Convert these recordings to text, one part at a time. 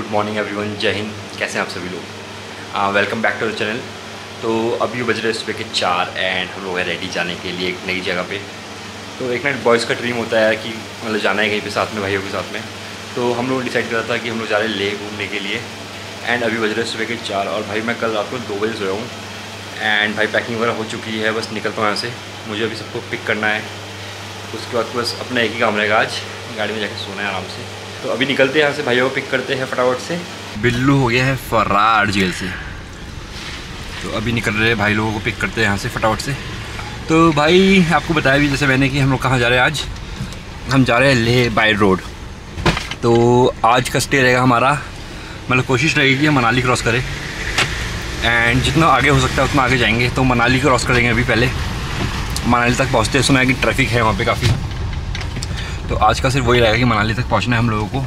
Good morning everyone, जय हिंद। कैसे हैं आप सभी लोग? Welcome back to the channel तो अभी बज रहे सुबह के चार एंड हम लोग हैं रेडी जाने के लिए एक नई जगह पे। तो एक नाइट बॉयज़ का ड्रीम होता है कि मतलब जाना है कहीं पे साथ में, भाइयों के साथ में। तो हम लोग डिसाइड करा था कि हम लोग जा रहे हैं ले घूमने के लिए। एंड अभी बज रहे सुबह के चार और भाई मैं कल रात को दो बजे सोया हूँ। एंड भाई पैकिंग वगैरह हो चुकी है, बस निकलता हूँ यहाँ से। मुझे अभी सबको पिक करना है। उसके बाद बस अपना एक ही काम रहेगा आज। गाड़ी में जाकर सोना है आराम से। तो अभी निकलते हैं यहाँ से, भाइयों को पिक करते हैं फटाफट से। बिल्लू हो गया है फरार जेल से। तो अभी निकल रहे हैं, भाई लोगों को पिक करते हैं यहाँ से फटाफट से। तो भाई, आपको बताया भी जैसे मैंने कि हम लोग कहाँ जा रहे हैं आज। हम जा रहे हैं लेह बाई रोड। तो आज का स्टे रहेगा हमारा। मतलब कोशिश रहेगी कि हम मनाली क्रॉस करें। एंड जितना आगे हो सकता है उतना आगे जाएँगे। तो मनाली क्रॉस करेंगे अभी पहले। मनाली तक पहुँचते सुना है कि ट्रैफ़िक है वहाँ पे काफ़ी। तो आज का सिर्फ़ वही रहेगा कि मनाली तक पहुँचना है हम लोगों को।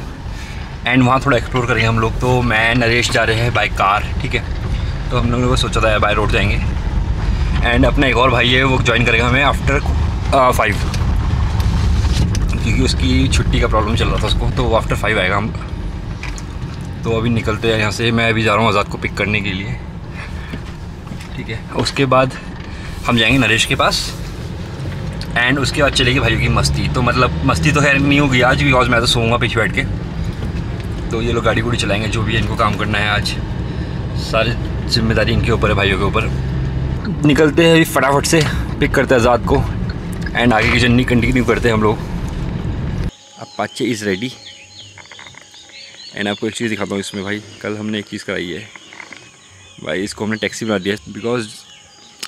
एंड वहाँ थोड़ा एक्सप्लोर करेंगे हम लोग। तो मैं, नरेश जा रहे हैं बाई कार ठीक है? तो हम लोगों को सोचा था बाई रोड जाएँगे। एंड अपना एक और भाई है, वो ज्वाइन करेगा हमें आफ्टर फाइव क्योंकि उसकी छुट्टी का प्रॉब्लम चल रहा था उसको तो वो आफ्टर फाइव आएगा हम। तो अभी निकलते हैं यहाँ से। मैं अभी जा रहा हूँ आज़ाद को पिक करने के लिए। ठीक है? उसके बाद हम जाएँगे नरेश के पास। एंड उसके बाद चलेगी भाइयों की मस्ती। तो मतलब मस्ती तो खैर नहीं होगी, आज बिकॉज़ मैं तो सोऊँगा पीछे बैठ के। तो ये लोग गाड़ी गुड़ी चलाएँगे, जो भी इनको काम करना है आज। सारी ज़िम्मेदारी इनके ऊपर है, भाइयों के ऊपर। निकलते हैं अभी फटाफट से पिक करते हैं आज़ाद को। एंड आगे की जर्नी कंटिन्यू करते हैं हम लोग। अब पाचे इज़ रेडी एंड आपको एक चीज़ दिखाता हूँ इसमें, भाई। कल हमने एक चीज़ कराई है। भाई, इसको हमने टैक्सी बना दिया बिकॉज़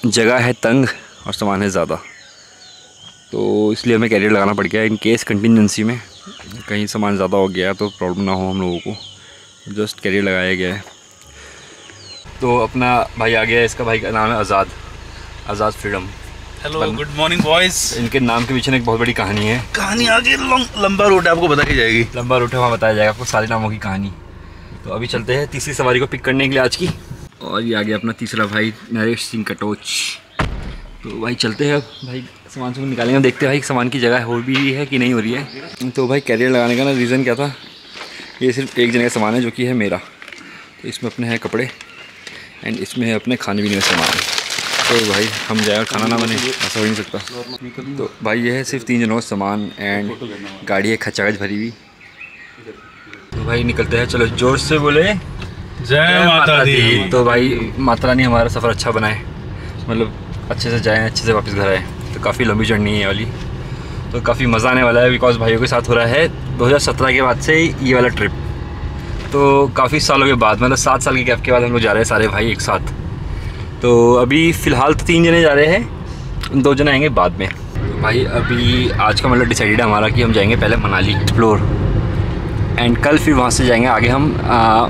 जगह है तंग और सामान है ज़्यादा। तो इसलिए हमें कैरियर लगाना पड़ गया। इन केस कंटिजेंसी में कहीं सामान ज़्यादा हो गया तो प्रॉब्लम ना हो हम लोगों को। जस्ट कैरियर लगाया गया है। तो अपना भाई आ गया है इसका भाई का नाम है Azad. Azad freedom hello good morning boys इनके नाम के पीछे एक बहुत बड़ी कहानी है। कहानी आगे लंबा रूट है आपको बता के जाएगी। लंबा रूट है वहाँ बताया जाएगा आपको सारे नामों की कहानी। तो अभी चलते हैं तीसरी सवारी को पिक करने के लिए आज की। और ये आ गया अपना तीसरा भाई नरेश सिंह कटोच तो भाई चलते हैं अब। भाई सामान सामान निकालेंगे देखते हैं भाई सामान की जगह हो भी है कि नहीं हो रही है। तो भाई कैरियर लगाने का ना रीज़न क्या था? ये सिर्फ़ एक जगह का सामान है जो कि है मेरा। तो इसमें अपने हैं कपड़े एंड इसमें है अपने खाने पीने का सामान। तो भाई हम जाए और खाना ना बने ऐसा हो नहीं सकता। तो भाई ये है सिर्फ़ तीन जनों का सामान एंड गाड़ी है खचाखच भरी हुई। तो भाई निकलते हैं। चलो ज़ोर से बोले जय माता दी। तो भाई माता रानी हमारा सफ़र अच्छा बनाए। मतलब अच्छे से जाएँ अच्छे से वापस घर आएँ। तो काफ़ी लंबी जर्नी है वाली। तो काफ़ी मज़ा आने वाला है बिकॉज़ भाइयों के साथ हो रहा है 2017 के बाद से ये वाला ट्रिप तो काफ़ी सालों के बाद मतलब सात साल के गैप के बाद हम लोग जा रहे हैं सारे भाई एक साथ। तो अभी फ़िलहाल तो तीन जने जा रहे हैं दो जने आएँगे बाद में। भाई अभी आज का मतलब डिसाइडेड है हमारा कि हम जाएँगे पहले मनाली एक्सप्लोर एंड कल फिर वहाँ से जाएँगे आगे हम आ,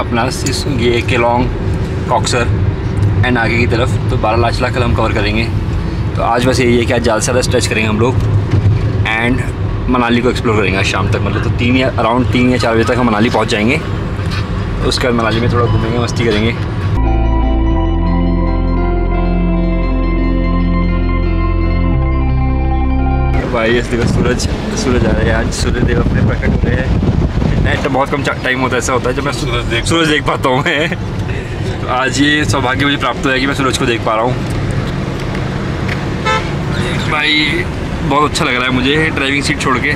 अपना ये केलोंग कॉक्सर। एंड आगे की तरफ़ तो बारह लाचला कल हम कवर करेंगे। तो आज बस यही है कि आज ज़्यादा से ज़्यादा स्ट्रेच करेंगे हम लोग। एंड मनाली को एक्सप्लोर करेंगे शाम तक। मतलब तो तीन या अराउंड तीन या चार बजे तक हम मनाली पहुँच जाएँगे। उसके बाद मनाली में थोड़ा घूमेंगे मस्ती करेंगे। भाई इस देखो सूरज सूरज आ रहा है। आज सूर्य देव अपने प्रकट हो रहे हैं। तो बहुत कम टाइम होता है ऐसा होता है जब मैं सूरज देख सूरज देख पाता हूँ मैं। आज ये सौभाग्य मुझे प्राप्त हुआ है कि मैं सूरज को देख पा रहा हूँ। भाई बहुत अच्छा लग रहा है मुझे ड्राइविंग सीट छोड़ के।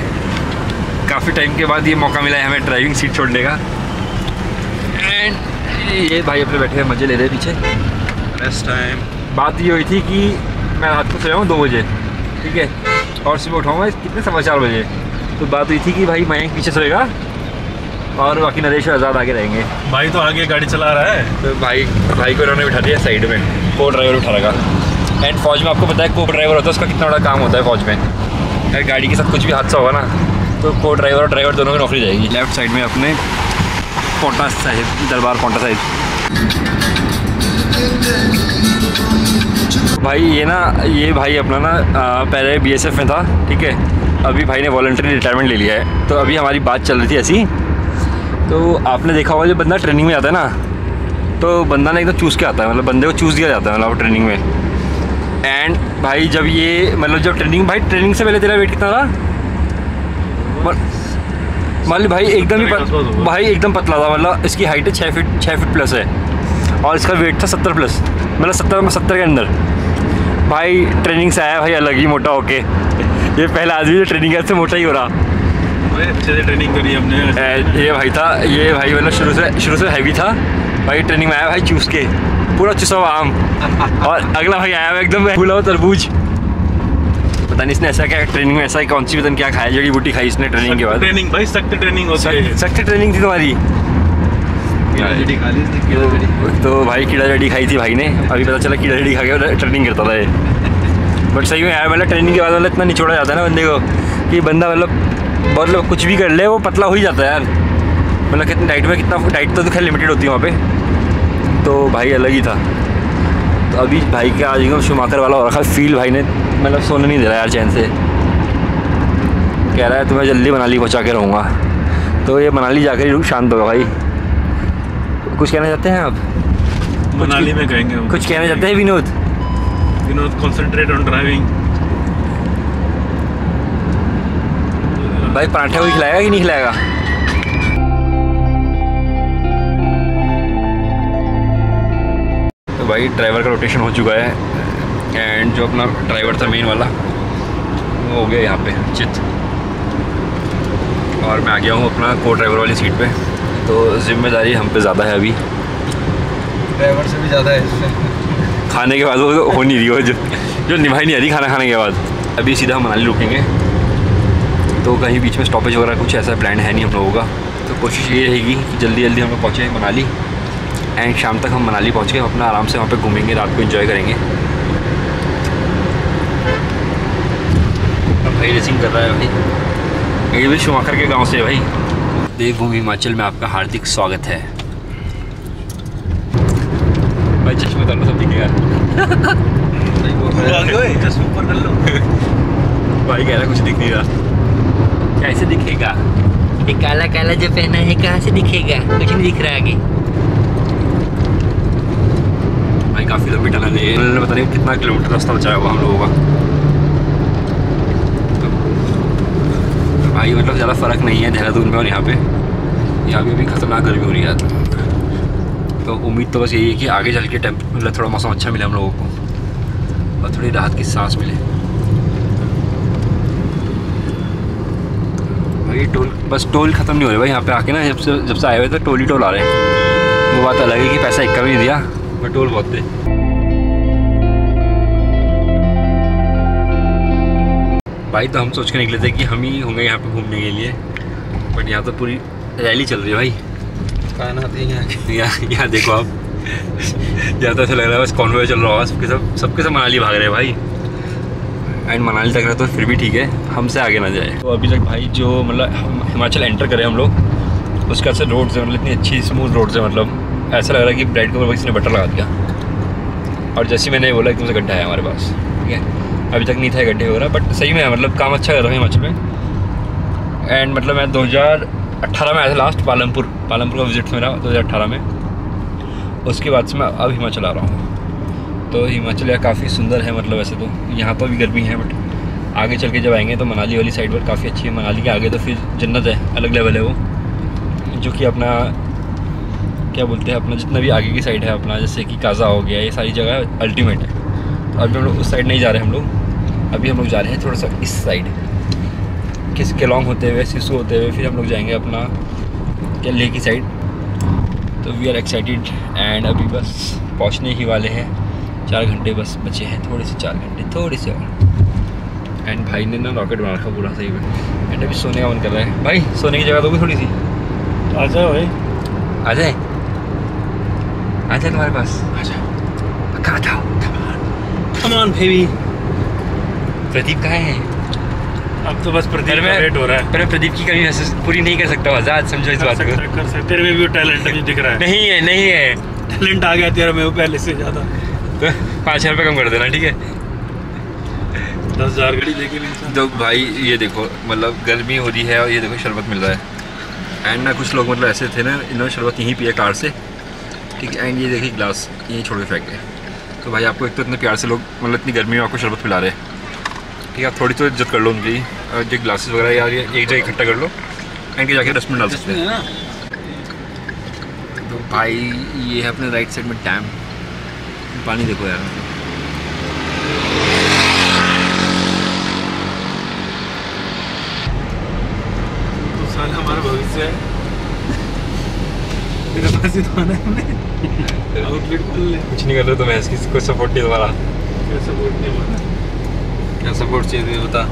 काफ़ी टाइम के बाद ये मौका मिला है हमें ड्राइविंग सीट छोड़ने का। एंड ये भाई अपने बैठे मज़े ले रहे हैं पीछे। नेक्स्ट टाइम बात ये हुई थी कि मैं रात को सोया हूँ दो बजे ठीक है? और सुबह उठाऊँगा कितने सवा चार बजे? तो बात हुई थी कि भाई मैं पीछे सोएगा। और बाकी नरेश आज़ाद आगे रहेंगे। भाई तो आगे गाड़ी चला रहा है। तो भाई भाई को इन्होंने बिठा दिया साइड में को ड्राइवर उठा लगा एंड फौज में आपको पता है को ड्राइवर होता है उसका कितना बड़ा काम होता है फौज में। अगर गाड़ी के साथ कुछ भी हादसा होगा ना तो को ड्राइवर और ड्राइवर दोनों की नौकरी जाएगी। लेफ़्ट साइड में अपने पोटा साहिब दरबार पोटा साहिब। भाई ये ना ये भाई अपना ना पहले बीएसएफ में था ठीक है? अभी भाई ने वॉल्ट्री रिटायरमेंट ले लिया है। तो अभी हमारी बात चल रही थी ऐसी तो आपने देखा होगा जब बंदा ट्रेनिंग में आता है ना तो बंदा ना एकदम चूज़ के आता है मतलब बंदे को चूज़ दिया जाता है मतलब ट्रेनिंग में। एंड भाई, जब ये मतलब जब ट्रेनिंग भाई ट्रेनिंग से पहले तेरा वेट कितना था? मान ली भाई, एकदम ही भाई, एकदम पतला था मतलब इसकी हाइट है छः फीट छः फीट प्लस है। और इसका वेट था सत्तर प्लस मतलब सत्तर सत्तर के अंदर। भाई ट्रेनिंग से आया भाई, अलग ही मोटा होके। ये पहला आदमी जो ट्रेनिंग से मोटा ही हो रहा। अच्छे से ट्रेनिंग करी हमने। ये भाई था ये भाई मतलब शुरू से शुरू से हैवी था। भाई ट्रेनिंग में आया भाई चूस के। पूरा चुसा हुआ आम। और अगला भाई आया हुआ एकदम फूला हुआ तरबूज। पता नहीं इसने ऐसा क्या ट्रेनिंग में ऐसा कौन सी पता क्या खाया जड़ी बूटी खाई इसने ट्रेनिंग के बाद। ट्रेनिंग भाई सख्त ट्रेनिंग होती है। सख्त ट्रेनिंग थी तुम्हारी। तो भाई कीड़ा जड़ी खाई थी भाई ने। अभी पता चला कीड़ा जड़ी खा के ट्रेनिंग करता था ये। बट सही में यार मतलब ट्रेनिंग के बाद मतलब इतना निचोड़ा जाता है ना बंदे को कि बंदा मतलब मतलब कुछ भी कर ले वो पतला हो ही जाता है यार। मतलब कितनी डाइट में कितना डाइट तो खैर लिमिटेड होती है वहाँ पे। तो भाई अलग ही था। तो अभी भाई का आज एकदम शुमाकर वाला हो रखा फील भाई ने मतलब सोने नहीं दे रहा यार चैन से। कह रहा है तुम्हें जल्दी मनाली पहुँचा के रहूँगा। तो ये मनाली जाकर ही शांत होगा भाई। कुछ कहना चाहते हैं आप? मनाली में कहेंगे कुछ कहना चाहते हैं Vinod? Vinod concentrate on driving भाई पराठे वही खिलाएगा कि नहीं खिलाएगा? तो भाई ड्राइवर का रोटेशन हो चुका है एंड जो अपना ड्राइवर था मेन वाला वो हो गया यहाँ पे चित। और मैं आ गया हूँ अपना को ड्राइवर वाली सीट पे। तो ज़िम्मेदारी हम पे ज़्यादा है अभी। ड्राइवर से भी ज़्यादा है। खाने के बाद वो हो नहीं रही वो जो जो निभाई नहीं आ रही खाना खाने के बाद। अभी सीधा मनाली रुकेंगे। तो कहीं बीच में स्टॉपेज वगैरह कुछ ऐसा प्लान है नहीं हम लोगों का। तो कोशिश ये रहेगी कि जल्दी जल्दी हम लोग पहुँचे मनाली। एंड शाम तक हम मनाली पहुँच के अपना आराम से वहाँ पर घूमेंगे रात को इन्जॉय करेंगे। अब भाई रेसिंग कर रहा है भाई। ये भी शुमाकर के गाँव से है भाई। देवभूमि हिमाचल में आपका हार्दिक स्वागत है। भाई चश्मे उतार लो सब दिखेगा। भाई कह रहा कुछ दिख नहीं रहा। कैसे दिखेगा? ये काला काला जो पहना है, कहाँ से दिखेगा? कुछ नहीं दिख रहा आगे। भाई, काफ़ी लंबी टनल है। में पता नहीं कितना किलोमीटर रास्ता बचाया हुआ हम लोगों का। तो भाई मतलब ज़्यादा फ़र्क नहीं है देहरादून में और यहाँ पे। यहाँ पे भी खतरनाक गर्मी हो रही है तो उम्मीद तो बस यही है कि आगे चल के टेम्प मतलब थोड़ा मौसम अच्छा मिले हम लोगों को। और थोड़ी राहत की सांस मिले। भाई टोल बस टोल ख़त्म नहीं हो रहे भाई यहाँ पे आके ना जब से जब से आए हुए थे टोल ही टोल आ रहे हैं। वो बात अलग है कि पैसा इक्का भी नहीं दिया बट टोल बहुत थे। भाई तो हम सोच के निकले थे कि हम ही होंगे यहाँ पे घूमने के लिए बट यहाँ तो पूरी रैली चल रही है भाई। कान आते हैं। यहाँ यहाँ यहाँ देखो आप। यहाँ तो ऐसा लग रहा है बस कॉन्वे चल रहा होगा सबके सब सबके सब मनाली भाग रहे हैं भाई। एंड मनाली तक रहे तो फिर भी ठीक है, हमसे आगे ना जाए। तो अभी तक भाई जो मतलब हिमाचल एंटर करें हम लोग, उसके अच्छा रोड है मतलब इतनी अच्छी स्मूथ रोड है मतलब ऐसा लग रहा है कि ब्रेड के ऊपर किसी ने बटर लगा दिया। और जैसे मैंने बोला एकदम से गड्ढा है हमारे पास, ठीक है? अभी तक नहीं था गड्ढे वगैरह बट सही में मतलब काम अच्छा कर रहा है हिमाचल में। एंड मतलब मैं 2018 में आया था लास्ट पालमपुर पालमपुर का विज़िट मेरा 2018 में। उसके बाद से मैं अब हिमाचल आ रहा हूँ। तो हिमाचल काफ़ी सुंदर है मतलब वैसे तो। यहाँ पर भी गर्मी है बट आगे चल के जब आएँगे तो मनाली वाली साइड पर काफ़ी अच्छी है। मनाली के आगे तो फिर जन्नत है, अलग लेवल है वो। जो कि अपना, क्या बोलते हैं, अपना जितना भी आगे की साइड है, अपना जैसे कि काज़ा हो गया, ये सारी जगह अल्टीमेट है। तो अभी हम लोग उस साइड नहीं जा रहे हम लोग। अभी हम लोग जा रहे हैं थोड़ा सा इस साइड किस केलोंग होते हुए सिसु होते हुए, फिर हम लोग जाएँगे अपना क्या लेह की साइड तो वी आर एक्साइटेड एंड अभी बस पहुँचने ही वाले हैं। चार घंटे बस बचे हैं थोड़े से चार घंटे थोड़े से और। एंड भाई ने ना रॉकेट बना रखा पूरा सही में। एंड अभी सोने का मन कर रहा है। भाई सोने की जगह दोगे थोड़ी सी? आ जाओ भाई। आ जाए? आ जाए तुम्हारे पास? आ जाओ। कहाँ था? कम ऑन बेबी प्रदीप कहाँ है? अब तो बस प्रदीप पर का वेट हो रहा है। पर मैं प्रदीप की कमी महसूस पूरी नहीं कर सकता आज़ाद समझो इस बात को। कर सकते तेरे में भी टैलेंट अभी दिख रहा है। नहीं है नहीं है। टैलेंट आ गया तेरा में पहले से ज़्यादा। पाँच हज़ार रुपये कम कर देना ठीक है? दस हज़ार घड़ी लेके भी तो भाई ये देखो मतलब गर्मी हो रही है और ये देखो शरबत मिल रहा है। एंड ना कुछ लोग मतलब ऐसे थे ना इन्होंने शरबत यहीं पिया कार से। ठीक है एंड ये देखिए ग्लास यहीं छोड़ के फेंक गए। तो भाई आपको एक तो इतने प्यार से लोग मतलब इतनी गर्मी में आपको शरबत पिला रहे हैं। ठीक है आप थोड़ी तो इज़्ज़त कर लो उनकी। और जो ग्लासेस वगैरह यार ये एक जगह इकट्ठा कर लो। एंड के जाके डस्टबिन डाल सकते हैं। तो भाई ये है अपने राइट साइड में डैम पानी देखो यार। तो साला हमारा भविष्य है। ही तो आना है आउटलेट खोल ले। कुछ नहीं कर रहे तो मैं इसकी कोई सपोर्ट नहीं दोबारा। क्या सपोर्ट नहीं माना क्या सपोर्ट चाहिए बता।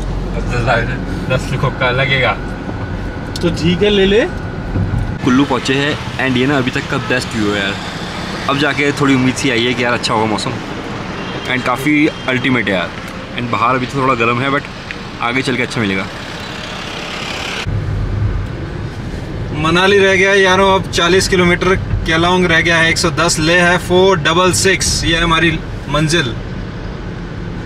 दस का लगेगा। तो ठीक है ले ले। कुल्लू पहुँचे हैं एंड ये ना अभी तक का बेस्ट व्यू है यार। अब जाके थोड़ी उम्मीद सी आई है कि यार अच्छा होगा मौसम। एंड काफ़ी अल्टीमेट है यार। एंड बाहर अभी तो थोड़ा गर्म है बट आगे चल के अच्छा मिलेगा। मनाली रह गया यारों, अब 40 किलोमीटर केलोंग रह गया है 110 ले है फोर डबल सिक्स ये है हमारी मंजिल।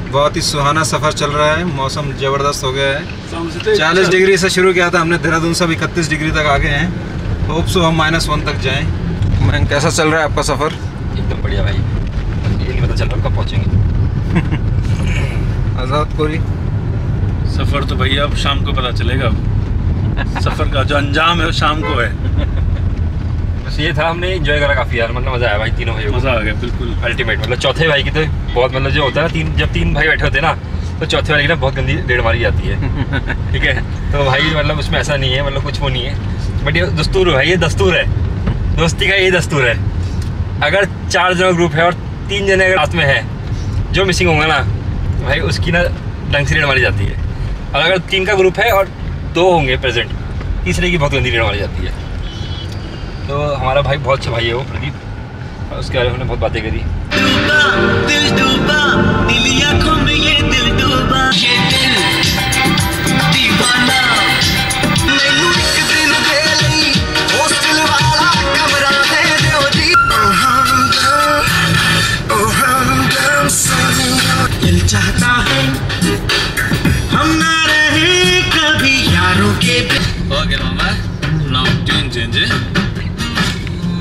बहुत ही सुहाना सफ़र चल रहा है, मौसम ज़बरदस्त हो गया है। समझते 40 डिग्री से शुरू किया था हमने, देहरादून से अब इकतीस डिग्री तक आ गए हैं। होप सो हम माइनस वन तक जाएँ। मैं कैसा चल रहा है आपका सफ़र? एकदम बढ़िया भाई। ये नहीं पता चल रहा कब पहुँचेंगे। आज़ाद कोरी। सफ़र तो भैया अब शाम को पता चलेगा। सफ़र का जो अंजाम है वो शाम को है। बस ये था हमने इन्जॉय करा काफ़ी यार मतलब मज़ा आया भाई तीनों भाई मज़ा आ गया बिल्कुल। अल्टीमेट मतलब चौथे भाई की तो बहुत मतलब जो होता है ना तीन जब तीन भाई बैठे होते हैं ना तो चौथे वाले की ना बहुत गंदी डेढ़ मारी जाती है। ठीक है? तो भाई मतलब उसमें ऐसा नहीं है मतलब कुछ वो नहीं है। बट ये दस्तूर है ये दस्तूर है। दोस्ती का ये दस्तूर है। अगर चार जन ग्रुप है और तीन जने अगर साथ में है, जो मिसिंग होंगे ना भाई उसकी ना ढंग से रेड मारी जाती है। और अगर तीन का ग्रुप है और दो होंगे प्रेजेंट तीसरे की बहुत गंदी रेड मारी जाती है। तो हमारा भाई बहुत अच्छा भाई है वो, प्रदीप। और उसके बारे में हमने बहुत बातें करी। दिल दिल ओके मामा नाउ ट्यून चेंज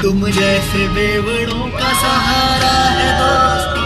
तुम जैसे बेवड़ों का सहारा है दोस्तों।